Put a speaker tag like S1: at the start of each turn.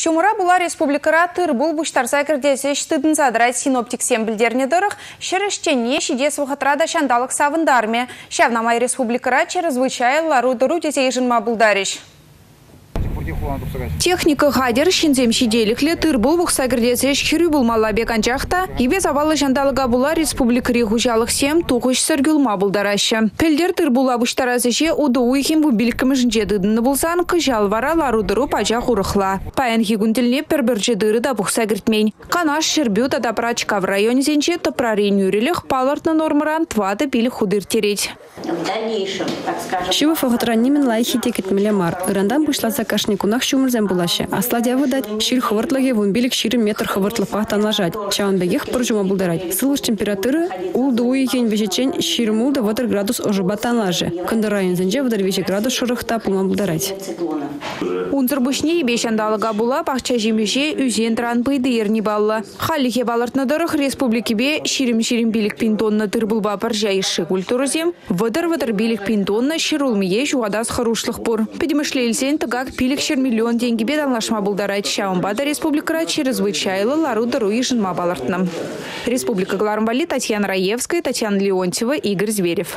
S1: Шумыра була республикара тыр бұл бұштарса кірдесі штыдын задырайт синоптик сен білдеріне дырық, шеріштене шидес вғытрада шандалық савындарме. Шавнамай республикара чрезвычай лару дыру десе жынма бұлдариш. Техника хадер шинзем шиделіклі тыр бұл бұқса кірдесі шкірі бұлмалла беканчақта, ебе завалы жандалыға була республика регужалық сем туғыш сөргілма бұлдарашы. Пілдер тыр була бұштаразы же уды уйхем бұ білікімі жінже дыдыны бұлсан күжал вара лару дыру пача құрықла. Паян хигун тіліне пір-бір дыры да бұқса кіртмейн. Канаш шербю да прачка в районе зенче топрарин юрилих палартна нормаран твады били худыр тереть.
S2: в дальнейшем, так скажем.
S3: Шивы фагатранимен лайхи текет милемар. Ирандан бушла закашникунах шумырзен булаще. Асладя выдать, шир хвыртлаге вумбилик шир метр хвыртлапах танлажать. Чаун бегех поржума булдарать. Сылыш температуры ул дуи ген вежечен шир мулда ватер градус ожуба танлаже. Кында район зенже вадар веже градус шырыхта пулма булдарать.
S1: Унзыр бұшне ебе шандалыға була пақча жемеше үзен тран пыйды ерні балла. Халихе балартнадырық республикебе ширим-ширим билік пинтонны тыр бұлба паржайшы культурызем, вадар-вадар билік пинтонны ширулмие жуадас харушлық бұр. Педемішлейлсен тыгак пилік чир миллион деньги теңгебе аңлашма булдар айтышауын бада республикара чрезвычайлы ларуда руишин мабалартны. Республика Глармбали, Татьяна Раевская, Татьяна Леонтьева, Игорь Зверев.